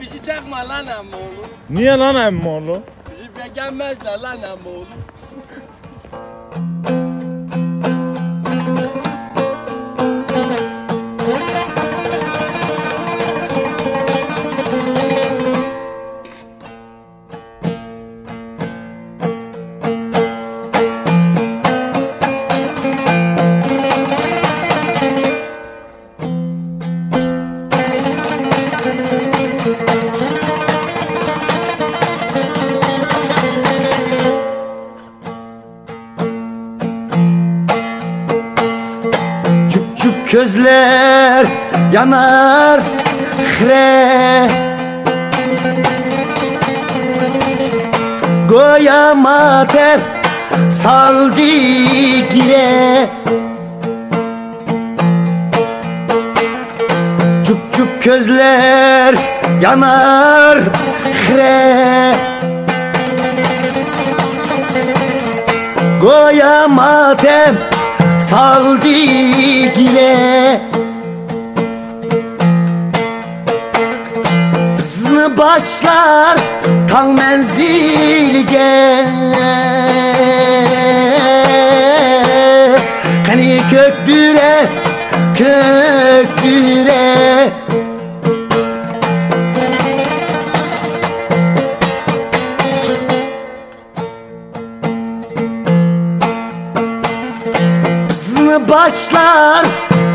bizi çakma lan emmoğlu. Niye lan emmoğlu? Bizi beğenmezler lan emmoğlu. Gözler yanar hre Goya mater saldı gire Çup çup gözler yanar hre Goya matem saldı gire Hızlı başlar tan menzilge Hani kökbüre kökbüre Hızlı başlar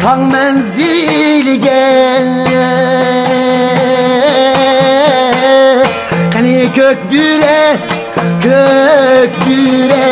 tan menzilge Hani kökbüre kökbüre